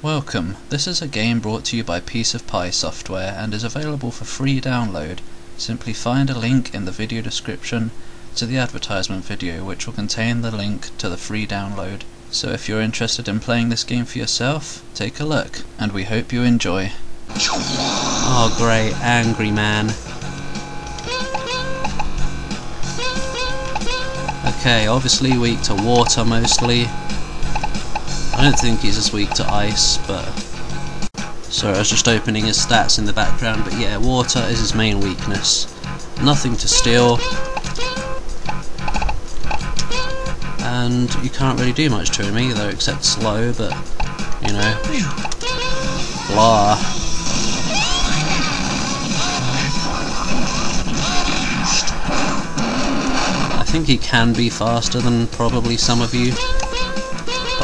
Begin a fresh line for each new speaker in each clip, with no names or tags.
Welcome. This is a game brought to you by Piece of Pie Software and is available for free download. Simply find a link in the video description to the advertisement video which will contain the link to the free download. So if you're interested in playing this game for yourself, take a look, and we hope you enjoy.
Oh, great, angry man. Okay, obviously weak to water mostly. I don't think he's as weak to ice, but... Sorry, I was just opening his stats in the background, but yeah, water is his main weakness. Nothing to steal. And you can't really do much to him either, except slow, but, you know... Blah. I think he can be faster than probably some of you,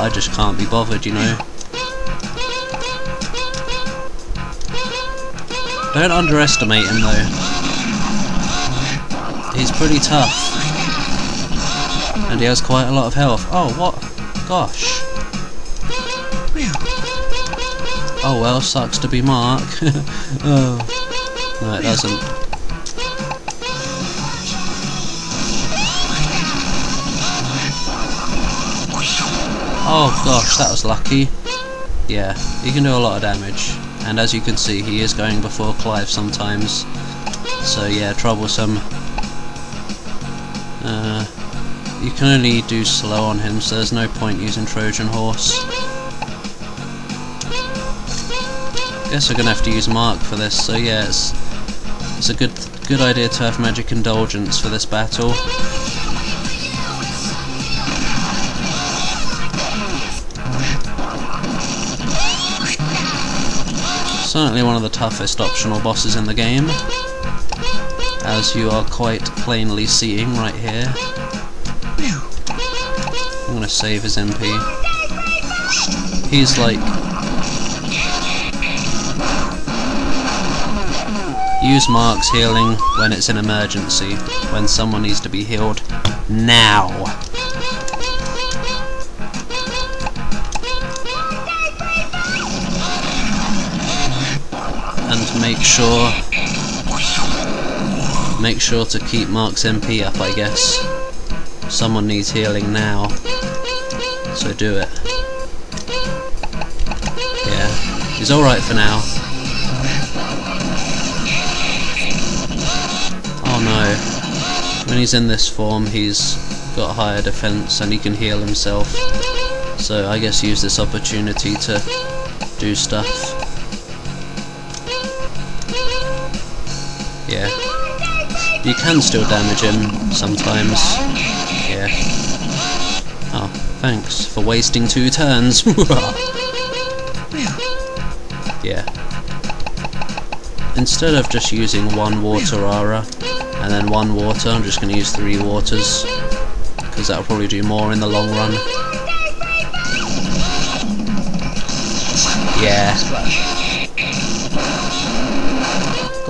I just can't be bothered, you know. Don't underestimate him though. He's pretty tough. And he has quite a lot of health. Oh, what? Gosh. Oh well, sucks to be Mark. oh. No, it doesn't. Gosh, that was lucky. Yeah, he can do a lot of damage. And as you can see, he is going before Clive sometimes. So yeah, troublesome. Uh, you can only do slow on him, so there's no point using Trojan Horse. Guess we're gonna have to use Mark for this, so yeah, it's, it's a good good idea to have Magic Indulgence for this battle. Certainly one of the toughest optional bosses in the game, as you are quite plainly seeing right here. I'm gonna save his MP. He's like... Use Mark's healing when it's an emergency, when someone needs to be healed now. And make sure make sure to keep Mark's MP up I guess. Someone needs healing now so do it. Yeah he's alright for now. Oh no. When he's in this form he's got higher defense and he can heal himself. So I guess use this opportunity to do stuff You can still damage him sometimes. Yeah. Oh, thanks for wasting two turns. yeah. Instead of just using one water aura and then one water, I'm just going to use three waters because that'll probably do more in the long run. Yeah.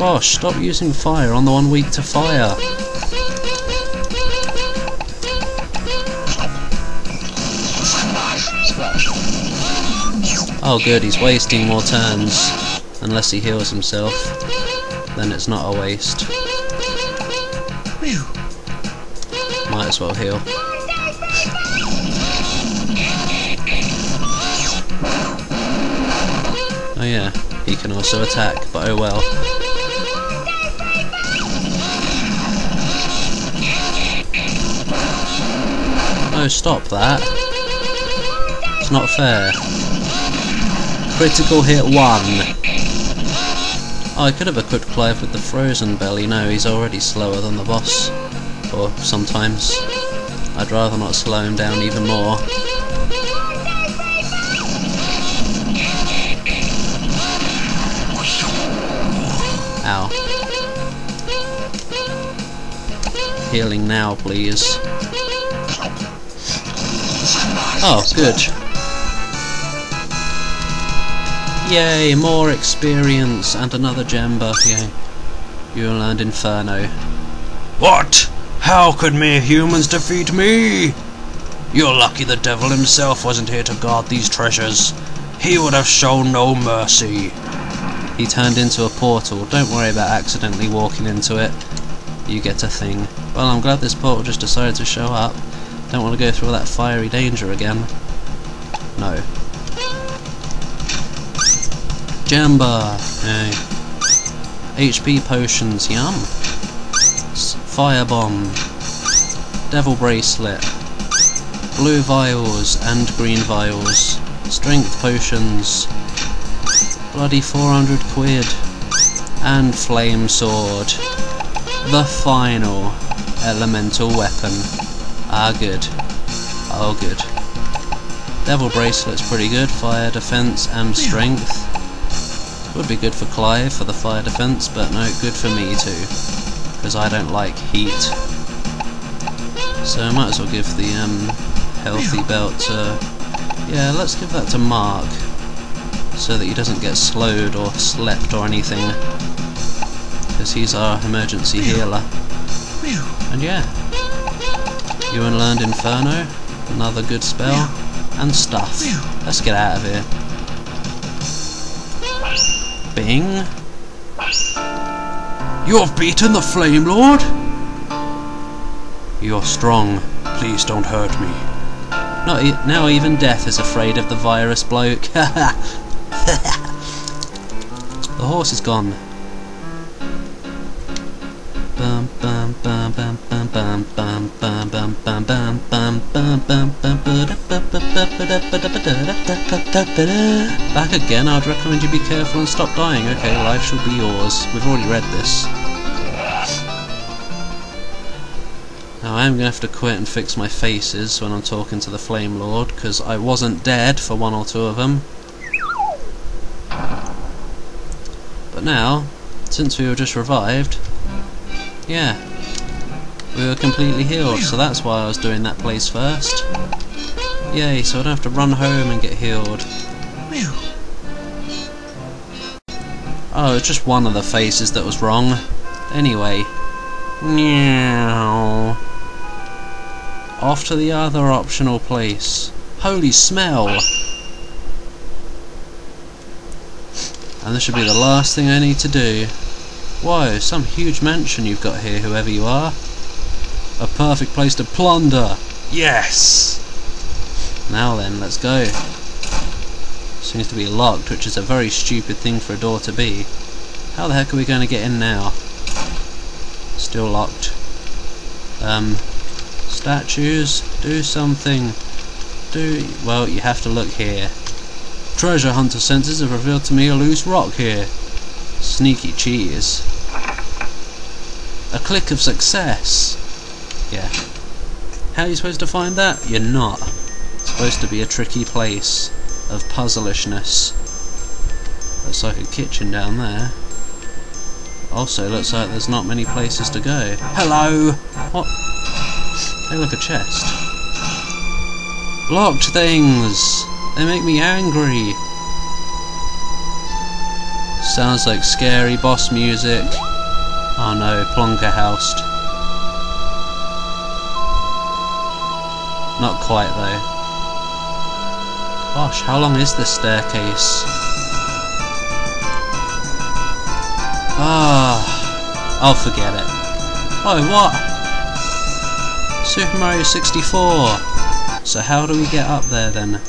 Gosh, stop using fire on the one weak to fire. Oh good, he's wasting more turns. Unless he heals himself. Then it's not a waste. Might as well heal. Oh yeah, he can also attack, but oh well. Stop that. It's not fair. Critical hit 1. Oh, I could have equipped Clive with the frozen belly. No, he's already slower than the boss. Or sometimes. I'd rather not slow him down even more. Ow. Healing now, please. Oh, good. Yay, more experience and another gem buff, yay. You learned Inferno.
What? How could mere humans defeat me? You're lucky the devil himself wasn't here to guard these treasures. he would have shown no mercy.
He turned into a portal. Don't worry about accidentally walking into it. You get a thing. Well, I'm glad this portal just decided to show up. Don't want to go through all that fiery danger again. No. Jamba! Yay. HP potions, yum. S fire bomb. Devil bracelet. Blue vials and green vials. Strength potions. Bloody 400 quid. And flame sword. The final elemental weapon. Ah, good. Oh, good. Devil bracelet's pretty good. Fire defense and strength. Would be good for Clive for the fire defense, but no, good for me too. Because I don't like heat. So I might as well give the um, healthy belt to... Yeah, let's give that to Mark. So that he doesn't get slowed or slept or anything. Because he's our emergency healer. And yeah. You unlearned Inferno. Another good spell. And stuff. Let's get out of here. Bing.
You have beaten the Flame Lord?
You're strong.
Please don't hurt me.
Not e now even death is afraid of the virus bloke. the horse is gone. Back again, I'd recommend you be careful and stop dying. Okay, life shall be yours. We've already read this. Now I am going to have to quit and fix my faces when I'm talking to the Flame Lord, because I wasn't dead for one or two of them. But now, since we were just revived, yeah, we were completely healed, so that's why I was doing that place first. Yay, so I don't have to run home and get healed. Oh, it's just one of the faces that was wrong. Anyway. Meow. Off to the other optional place. Holy smell! And this should be the last thing I need to do. Whoa, some huge mansion you've got here, whoever you are. A perfect place to plunder!
Yes!
Now then, let's go. Seems to be locked, which is a very stupid thing for a door to be. How the heck are we going to get in now? Still locked. Um, statues, do something. Do, well, you have to look here. Treasure hunter sensors have revealed to me a loose rock here. Sneaky cheese. A click of success. Yeah. How are you supposed to find that? You're not. It's supposed to be a tricky place of puzzlishness. Looks like a kitchen down there. Also, looks like there's not many places to go. Hello! What? Hey, look, a chest. Locked things! They make me angry! Sounds like scary boss music. Oh no, Plonker housed. Not quite though. Gosh, how long is this staircase? Ah, I'll forget it. Oh, what? Super Mario 64! So how do we get up there then?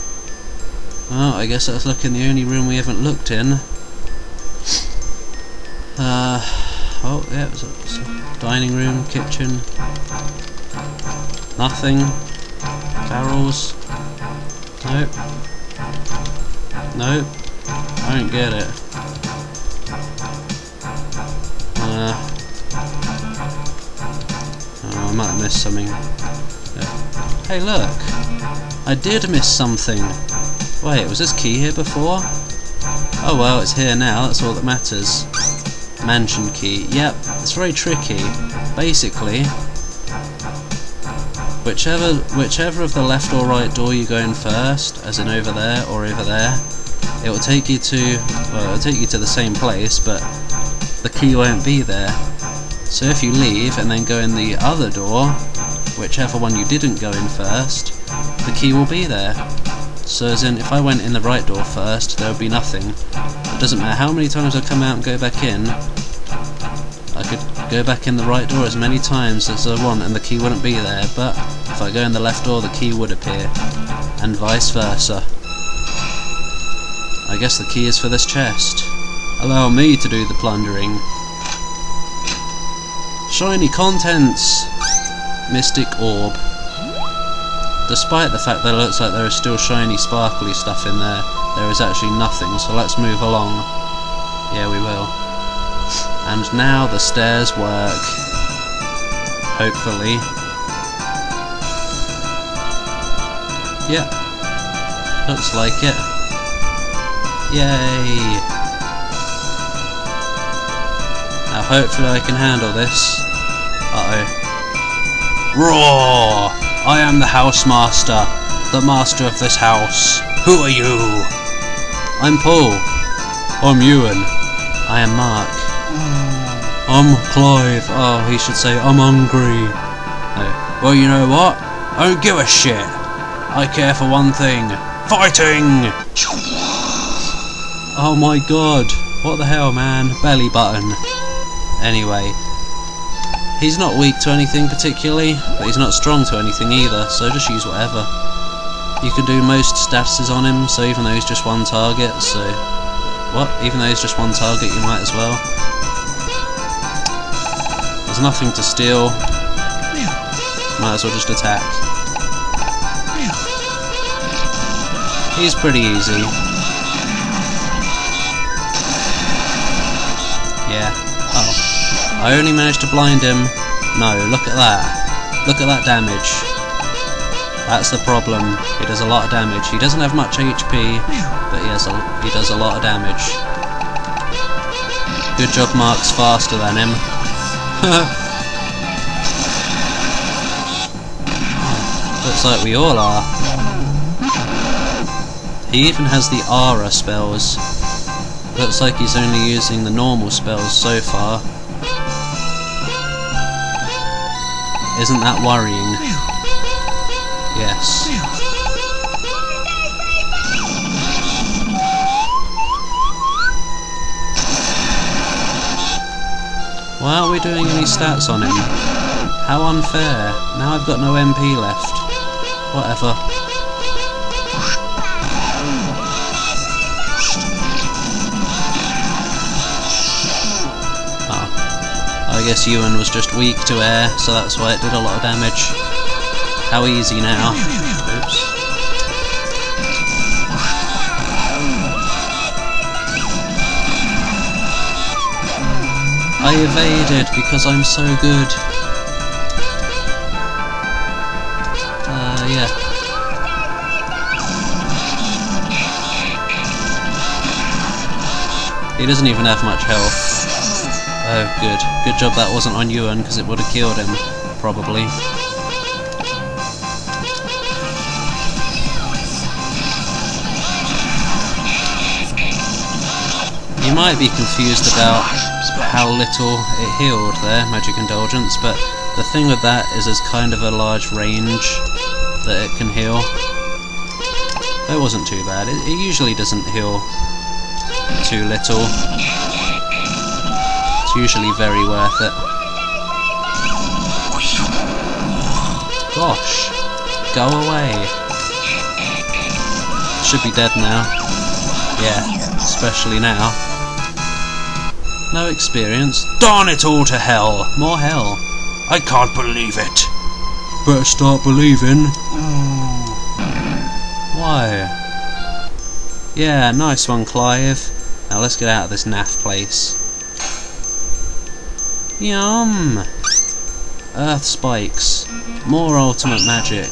Oh, I guess let's look in the only room we haven't looked in. Uh, oh, yeah, it's a, it's a dining room, kitchen. Nothing. Barrels. Nope. Nope. I don't get it. Uh, oh, I might have missed something. Yeah. Hey, look! I did miss something! Wait, was this key here before? Oh well, it's here now, that's all that matters. Mansion key. Yep, it's very tricky. Basically, whichever whichever of the left or right door you go in first, as in over there or over there, it will take you to well, it'll take you to the same place, but the key won't be there. So if you leave and then go in the other door, whichever one you didn't go in first, the key will be there. So as in, if I went in the right door first, there would be nothing. It doesn't matter how many times I come out and go back in, I could go back in the right door as many times as I want and the key wouldn't be there, but if I go in the left door the key would appear, and vice versa. I guess the key is for this chest. Allow me to do the plundering. Shiny contents! Mystic Orb. Despite the fact that it looks like there is still shiny sparkly stuff in there, there is actually nothing, so let's move along. Yeah, we will. And now the stairs work. Hopefully. Yep. Looks like it. Yay! Now hopefully I can handle this. Uh-oh. Roar! I am the house master, the master of this house. Who are you? I'm Paul. I'm Ewan. I am Mark. Hmm. I'm Clive. Oh, he should say I'm hungry. No. Well, you know what? I don't give a shit. I care for one thing. Fighting! Oh my god. What the hell, man? Belly button. Anyway. He's not weak to anything particularly, but he's not strong to anything either, so just use whatever. You can do most statuses on him, so even though he's just one target, so... What? Even though he's just one target, you might as well. There's nothing to steal. Might as well just attack. He's pretty easy. Yeah. Oh. I only managed to blind him. No, look at that. Look at that damage. That's the problem. He does a lot of damage. He doesn't have much HP, but he has a, he does a lot of damage. Good job Mark's faster than him. Looks like we all are. He even has the aura spells. Looks like he's only using the normal spells so far. Isn't that worrying? Yes. Why aren't we doing any stats on him? How unfair. Now I've got no MP left. Whatever. I guess Ewan was just weak to air, so that's why it did a lot of damage. How easy now. Oops. I evaded because I'm so good. Uh, yeah. He doesn't even have much health. Oh, good. Good job that wasn't on Ewan, because it would have killed him. Probably. You might be confused about how little it healed there, Magic Indulgence, but the thing with that is there's kind of a large range that it can heal. That wasn't too bad. It, it usually doesn't heal too little. It's usually very worth it. Gosh, go away. Should be dead now. Yeah, especially now. No experience. Darn it all to hell! More hell.
I can't believe it.
Better start believing. Why? Yeah, nice one, Clive. Now let's get out of this naff place. Yum! Earth spikes. More ultimate magic.